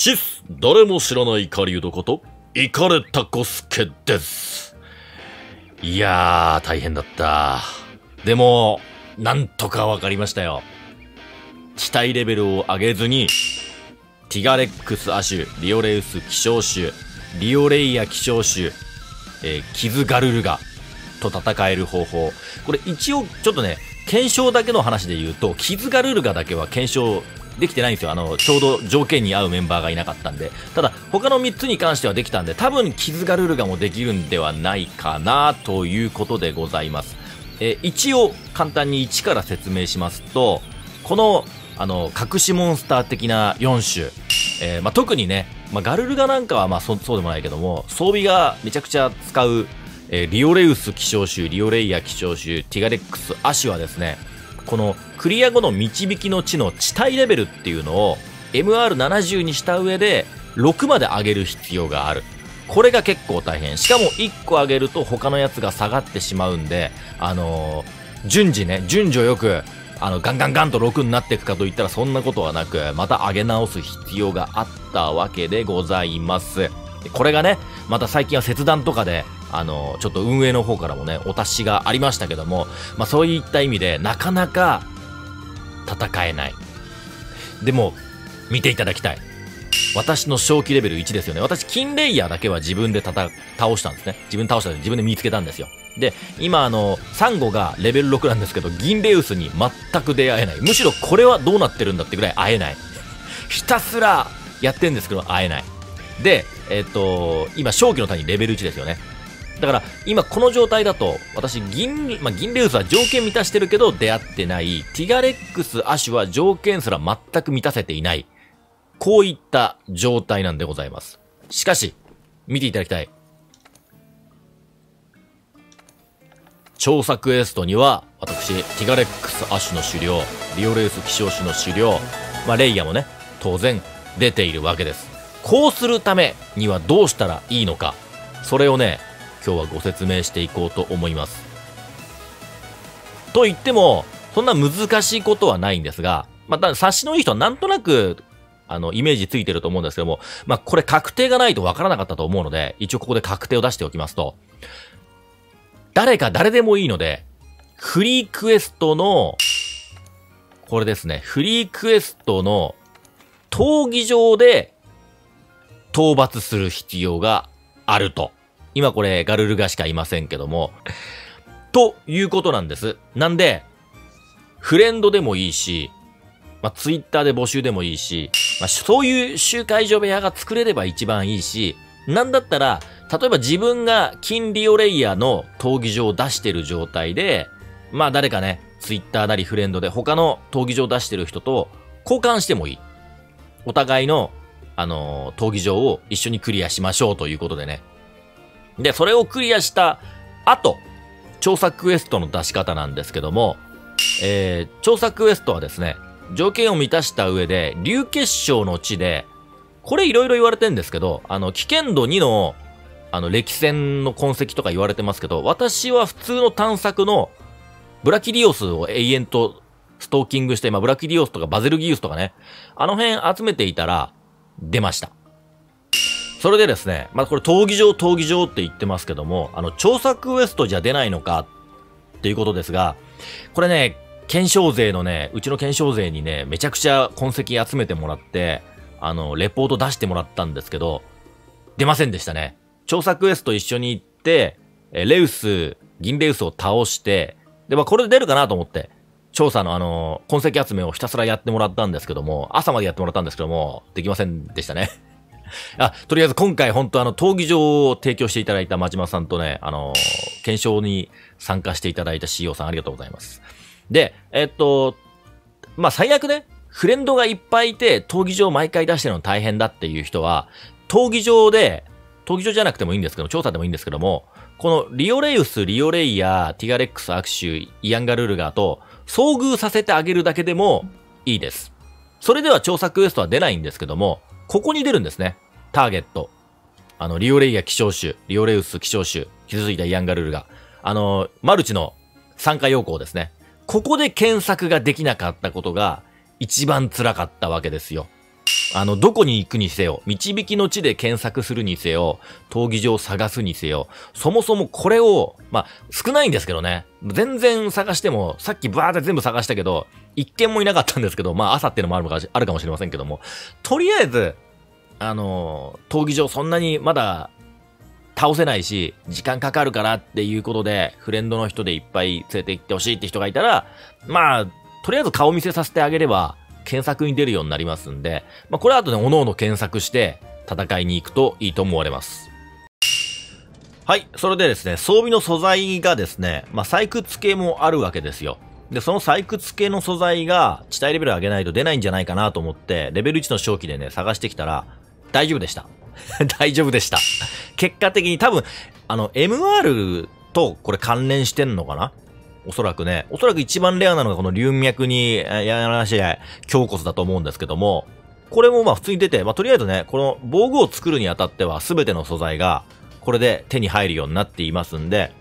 チス、誰も知らない狩人こと、イカれたコスケです。いやー、大変だった。でも、なんとかわかりましたよ。地帯レベルを上げずに、ティガレックス亜種、リオレウス希少種、リオレイヤ希少種、えー、キズガルルガと戦える方法。これ一応ちょっとね、検証だけの話で言うと、キズガルルガだけは検証できてないんですよ。あの、ちょうど条件に合うメンバーがいなかったんで。ただ、他の3つに関してはできたんで、多分、傷がルルガもできるんではないかな、ということでございます。え一応、簡単に1から説明しますと、この、あの、隠しモンスター的な4種、えー、まあ、特にね、まあ、ガルルガなんかはまあそそうでもないけども、装備がめちゃくちゃ使う、えー、リオレウス希少種、リオレイヤ希少種、ティガレックス、アシュはですね、このクリア後の導きの地の地帯レベルっていうのを MR70 にした上で6まで上げる必要がある。これが結構大変。しかも1個上げると他のやつが下がってしまうんで、あのー、順次ね、順序よく、あの、ガンガンガンと6になっていくかといったらそんなことはなく、また上げ直す必要があったわけでございます。これがね、また最近は切断とかで、あの、ちょっと運営の方からもね、お達しがありましたけども、まあそういった意味で、なかなか戦えない。でも、見ていただきたい。私の正気レベル1ですよね。私、金レイヤーだけは自分で倒したんですね。自分倒したんで自分で見つけたんですよ。で、今あの、サンゴがレベル6なんですけど、銀レウスに全く出会えない。むしろこれはどうなってるんだってぐらい会えない。ひたすらやってんですけど、会えない。で、えっ、と、今、正気の谷レベル1ですよね。だから、今この状態だと、私、銀、まあ、銀レウスは条件満たしてるけど出会ってない、ティガレックス亜種は条件すら全く満たせていない。こういった状態なんでございます。しかし、見ていただきたい。調査クエストには、私、ティガレックス亜種の狩猟、リオレウス希少種の狩猟、まあ、レイアもね、当然出ているわけです。こうするためにはどうしたらいいのか、それをね、今日はご説明していこうと思います。と言っても、そんな難しいことはないんですが、また、察しのいい人はなんとなく、あの、イメージついてると思うんですけども、まあ、これ確定がないとわからなかったと思うので、一応ここで確定を出しておきますと、誰か誰でもいいので、フリークエストの、これですね、フリークエストの闘技場で討伐する必要があると。今これガルルガしかいませんけども、ということなんです。なんで、フレンドでもいいし、まあ、ツイッターで募集でもいいし、まあ、そういう集会所部屋が作れれば一番いいし、なんだったら、例えば自分が金リオレイヤーの闘技場を出してる状態で、まあ誰かね、ツイッターなりフレンドで他の闘技場を出してる人と交換してもいい。お互いの、あのー、闘技場を一緒にクリアしましょうということでね。で、それをクリアした後、調査クエストの出し方なんですけども、えー、調査クエストはですね、条件を満たした上で、竜結晶の地で、これいろいろ言われてんですけど、あの、危険度2の、あの、歴戦の痕跡とか言われてますけど、私は普通の探索の、ブラキリオスを永遠とストーキングして、まあ、ブラキリオスとかバゼルギウスとかね、あの辺集めていたら、出ました。それでですね、まあ、これ闘技場、闘技場って言ってますけども、あの、調査クエストじゃ出ないのかっていうことですが、これね、検証勢のね、うちの検証勢にね、めちゃくちゃ痕跡集めてもらって、あの、レポート出してもらったんですけど、出ませんでしたね。調査クエスト一緒に行って、えレウス、銀レウスを倒して、で、まあ、これで出るかなと思って、調査のあの、痕跡集めをひたすらやってもらったんですけども、朝までやってもらったんですけども、できませんでしたね。あ、とりあえず今回本当あの、闘技場を提供していただいた町島さんとね、あの、検証に参加していただいた CEO さんありがとうございます。で、えっと、まあ、最悪ね、フレンドがいっぱいいて、闘技場毎回出してるの大変だっていう人は、闘技場で、闘技場じゃなくてもいいんですけど、調査でもいいんですけども、このリオレイウス、リオレイヤー、ティガレックス、アクシュ、イアンガルールガーと遭遇させてあげるだけでもいいです。それでは調査クエストは出ないんですけども、ここに出るんですね。ターゲット。あの、リオレイア希少種、リオレウス希少種、傷ついたイャンガルルガ、あの、マルチの参加要項ですね。ここで検索ができなかったことが一番辛かったわけですよ。あの、どこに行くにせよ、導きの地で検索するにせよ、闘技場を探すにせよ、そもそもこれを、まあ、少ないんですけどね。全然探しても、さっきバーって全部探したけど、一件もいなかったんですけど、まあ、朝っていうのもあるかあるかもしれませんけども、とりあえず、あの、闘技場そんなにまだ倒せないし、時間かかるからっていうことで、フレンドの人でいっぱい連れて行ってほしいって人がいたら、まあ、とりあえず顔見せさせてあげれば、検索に出るようになりますんで、まあ、これは後で各々検索して戦いに行くといいと思われます。はい。それでですね、装備の素材がですね、まあ、採掘系もあるわけですよ。で、その採掘系の素材が、地帯レベル上げないと出ないんじゃないかなと思って、レベル1の正気でね、探してきたら、大丈夫でした。大丈夫でした。結果的に多分、あの、MR とこれ関連してんのかな？おそらくね、おそらく一番レアなのがこの龍脈にやらしい胸骨だと思うんですけども、これもまあ普通に出て、まあとりあえずね、この防具を作るにあたっては全ての素材がこれで手に入るようになっていますんで、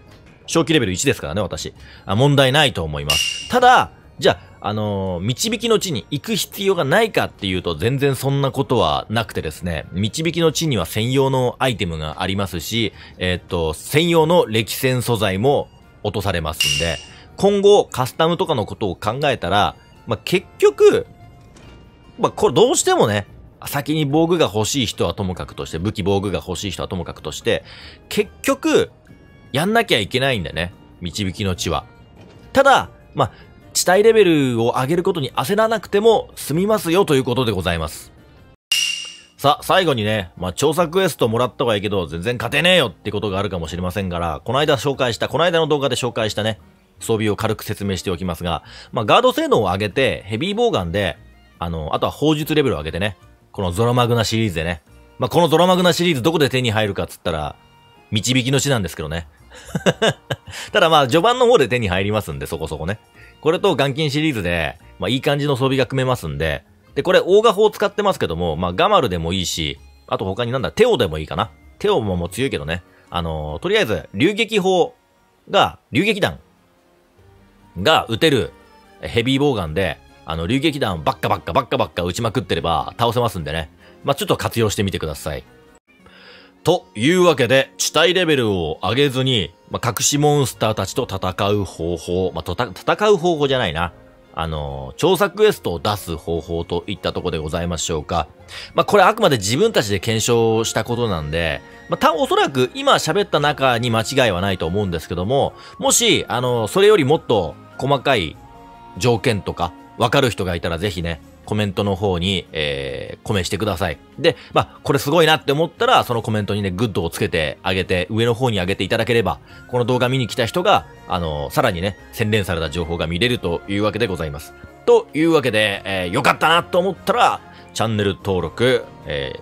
正気レベル1ですからね、私。あ問題ないと思います。ただ、じゃあ、あのー、導きの地に行く必要がないかっていうと全然そんなことはなくてですね、導きの地には専用のアイテムがありますし、えー、っと、専用の歴戦素材も落とされますんで、今後カスタムとかのことを考えたら、まあ、結局、まあ、これどうしてもね、先に防具が欲しい人はともかくとして、武器防具が欲しい人はともかくとして、結局、やんなきゃいけないんだね。導きの地は。ただ、まあ、地帯レベルを上げることに焦らなくても済みますよということでございます。さあ、最後にね、まあ、調査クエストもらったはいいけど、全然勝てねえよってことがあるかもしれませんから、この間紹介した、この間の動画で紹介したね、装備を軽く説明しておきますが、まあ、ガード性能を上げて、ヘビーボウガンで、あの、あとは砲術レベルを上げてね、このゾロマグナシリーズでね、まあ、このゾロマグナシリーズどこで手に入るかっつったら、導きの地なんですけどね。ただまあ、序盤の方で手に入りますんで、そこそこね。これと眼金シリーズで、まあ、いい感じの装備が組めますんで、で、これ、オーガ砲使ってますけども、まあ、ガマルでもいいし、あと他になんだ、テオでもいいかな。テオももう強いけどね。あのー、とりあえず、流撃砲が、流撃弾が撃てるヘビーボウガンで、あの、流撃弾ばっかばっかばっかばっか撃ちまくってれば倒せますんでね。まあ、ちょっと活用してみてください。というわけで、地帯レベルを上げずに、まあ、隠しモンスターたちと戦う方法、まあ、戦う方法じゃないな。あの、調査クエストを出す方法といったとこでございましょうか。まあ、これあくまで自分たちで検証したことなんで、まあ、た、おそらく今喋った中に間違いはないと思うんですけども、もし、あの、それよりもっと細かい条件とか、わかる人がいたらぜひね、コメントの方に、えー、コメしてください。で、まあ、これすごいなって思ったら、そのコメントにね、グッドをつけてあげて、上の方に上げていただければ、この動画見に来た人が、あのー、さらにね、洗練された情報が見れるというわけでございます。というわけで、えー、よかったなと思ったら、チャンネル登録、え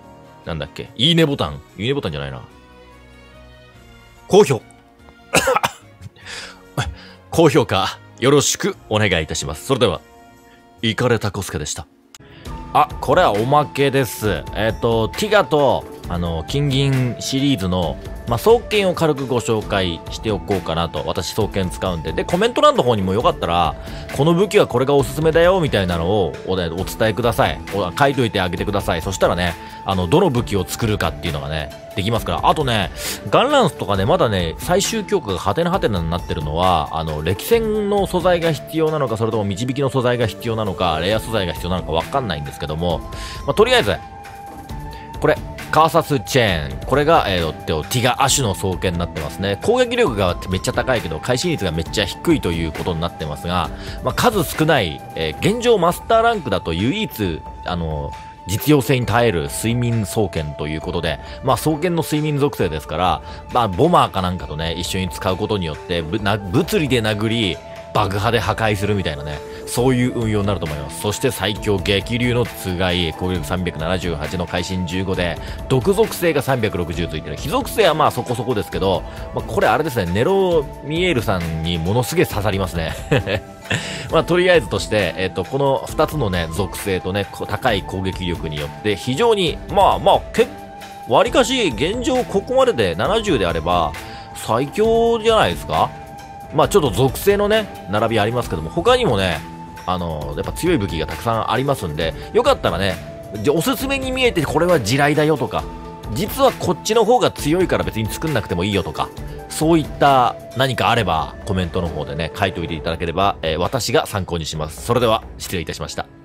ー、なんだっけ、いいねボタン、いいねボタンじゃないな。高評 高評価、よろしくお願いいたします。それでは、イカレタコスケでした。あ、これはおまけです。えっ、ー、と、ティガと、あの、金銀シリーズの、まあ、双剣を軽くご紹介しておこうかなと。私双剣使うんで。で、コメント欄の方にもよかったら、この武器はこれがおすすめだよ、みたいなのをおお伝えください。お書いといてあげてください。そしたらね、あの、どの武器を作るかっていうのがね、できますから。あとね、ガンランスとかね、まだね、最終強化がハテナハテナになってるのは、あの、歴戦の素材が必要なのか、それとも導きの素材が必要なのか、レア素材が必要なのかわかんないんですけども、まあ、とりあえず、これ、ーサスチェーン。これが、えー、ティガアシュの双剣になってますね。攻撃力がめっちゃ高いけど、会心率がめっちゃ低いということになってますが、まあ、数少ない、えー、現状マスターランクだと唯一、あの実用性に耐える睡眠双剣ということで、まあ、双剣の睡眠属性ですから、まあ、ボマーかなんかとね、一緒に使うことによって、物理で殴り、爆破で破壊するみたいなね、そういう運用になると思います。そして最強激流のつがい、攻撃378の会心15で、毒属性が360ついてる。非属性はまあそこそこですけど、まあ、これあれですね、ネロミエールさんにものすげえ刺さりますね。まあ、とりあえずとして、えっ、と、この2つのね、属性とね、高い攻撃力によって、非常に、まあまあ、け割かし、現状ここまでで70であれば、最強じゃないですか？まあちょっと属性のね、並びありますけども、他にもね、あの、やっぱ強い武器がたくさんありますんで、よかったらね、おすすめに見えてこれは地雷だよとか、実はこっちの方が強いから別に作んなくてもいいよとか、そういった何かあればコメントの方でね、書いておいていただければ、えー私が参考にします。それでは失礼いたしました。